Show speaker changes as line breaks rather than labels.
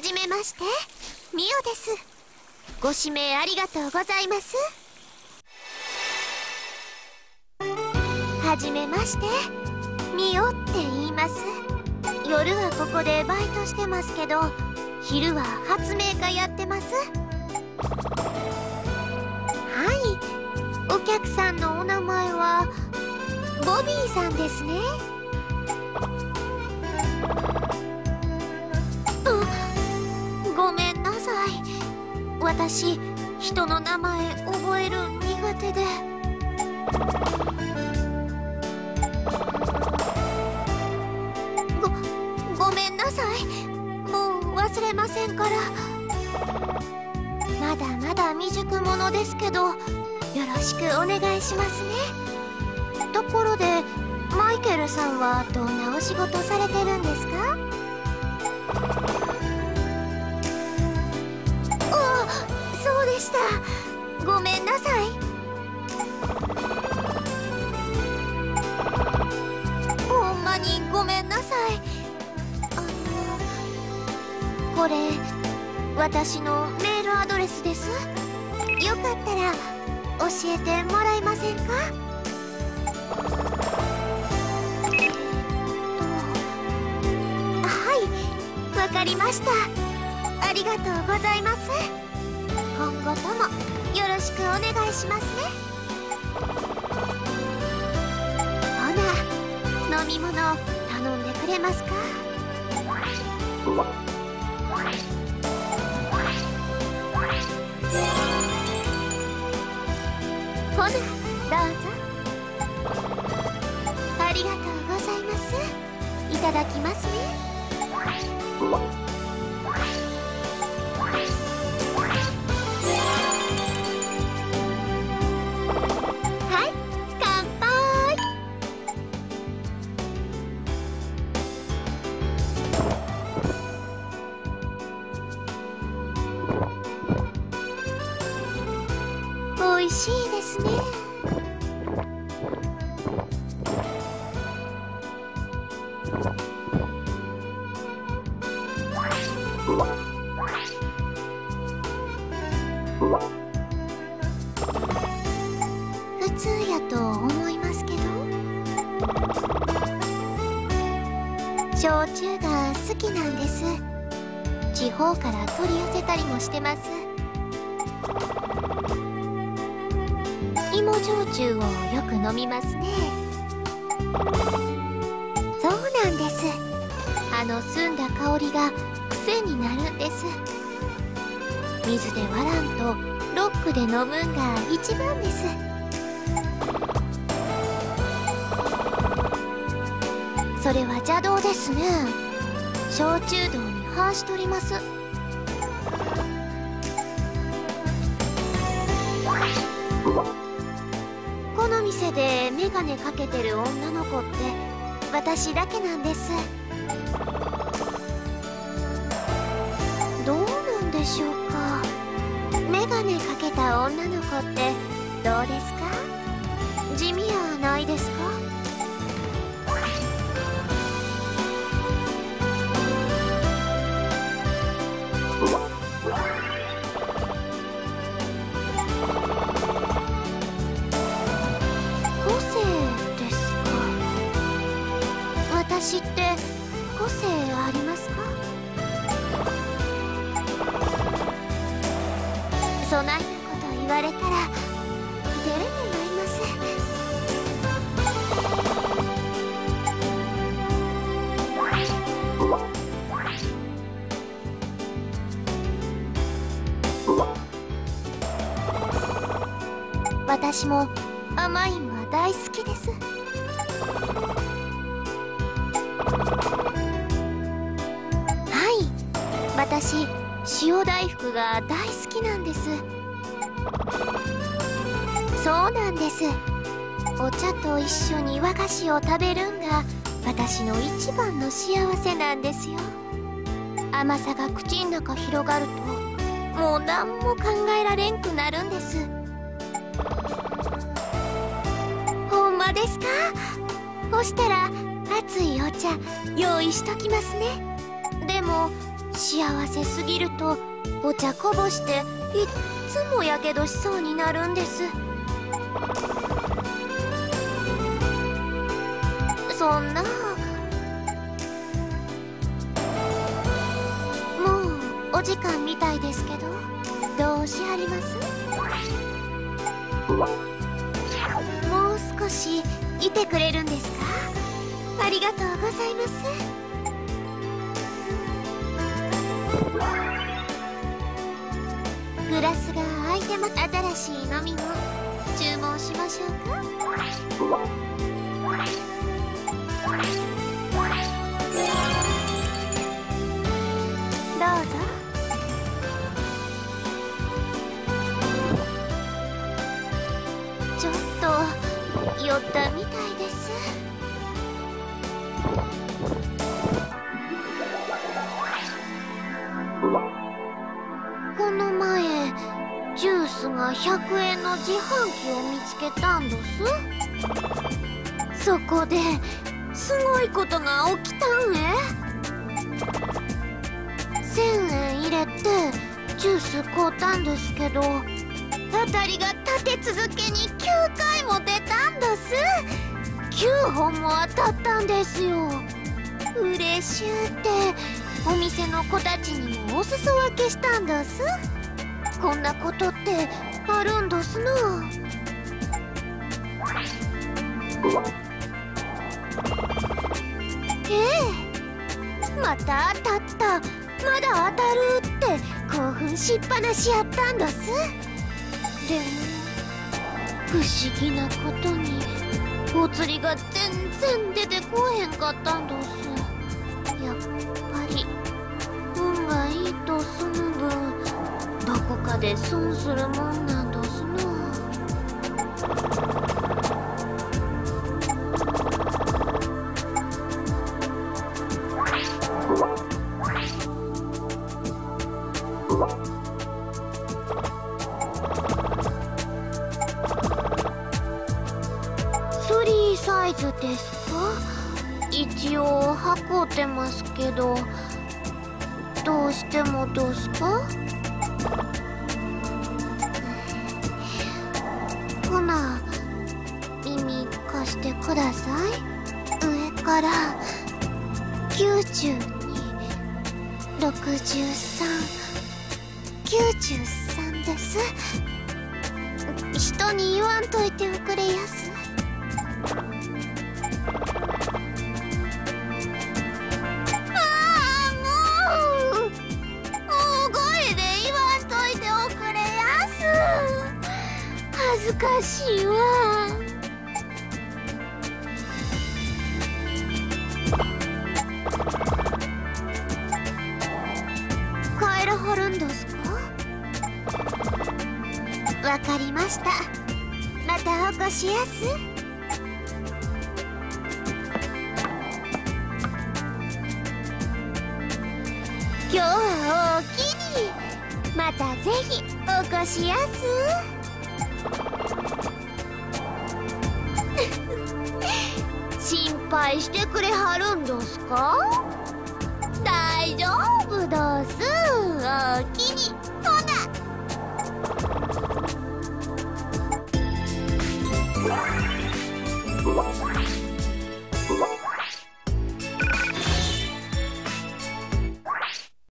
じめまして。ミオです。ご指名ありがとうございます。はじめまして。ミオって言います。夜はここでバイトしてますけど昼は発明家やってます。はい。お客さんのお名前はボビーさんですね。私人の名前覚える苦手で。ごごめんなさい。もう忘れませんから。まだまだ未熟者ですけどよろしくお願いしますね。ところでマイケルさんはどんなお仕事されてるんですか？でした。ごめんなさい。ほんまにごめんなさい。あのこれ私のメールアドレスです。よかったら教えてもらえませんか？はい。わかりました。ありがとうございます。ともよろしくお願いしますね。ほな飲み物を頼んでくれますか？ほなどうぞ。ありがとうございます。いただきますね。美味しいですね。普通やと思いますけど。焼酎が好きなんです。地方から取り寄せたりもしてます。芋焼酎をよく飲みますね。そうなんです。あの澄んだ香りが癖になるんです。水で割らんとロックで飲むんが一番です。それは邪道ですね。焼酎道に反しとります。この店でメガネかけてる女の子って私だけなんです。どうなんでしょうか。メガネかけた女の子ってどうですか？地味やないですか？そないなこと言われたら照れになります私も甘いんは大好きです。はい。私塩大福が大好きなんです。そうなんです。お茶と一緒に和菓子を食べるんが私の一番の幸せなんですよ。甘さが口ん中広がるともう何も考えられんくなるんです。ほんまですか？ほしたら熱いお茶用意しときますね。でも幸せすぎるとお茶こぼしていっつもやけどしそうになるんです。そんな。もうお時間みたいですけどどうしはります？もう少しいてくれるんですか？ありがとうございます。グラスが空いてます新しい飲み物注文しましょうか。どうぞ。ちょっと酔ったみたいで。100円の自販機を見つけたんです。そこですごいことが起きたんえ1000円入れてジュース買うたんですけど当たりが立て続けに9回も出たんです。9本も当たったんですよ。嬉しゅうてお店の子たちにもお裾分けしたんです。こんなことってあるんですな。ええまた当たった。まだ当たるって興奮しっぱなしやったんです。でも不思議なことにお釣りが全然出てこへんかったんです。やっぱり運がいいと済む分どこかで損するもんスリーサイズですか？一応測ってますけどどうしてもどうすか？ほな耳貸してください。上から9263 23です。人に言わんといておくれやす。ああもう。大声で言わんといておくれやす。恥ずかしいわ。ました。またお越しやす。今日はおおきに。またぜひお越しやす。心配してくれはるんどすか？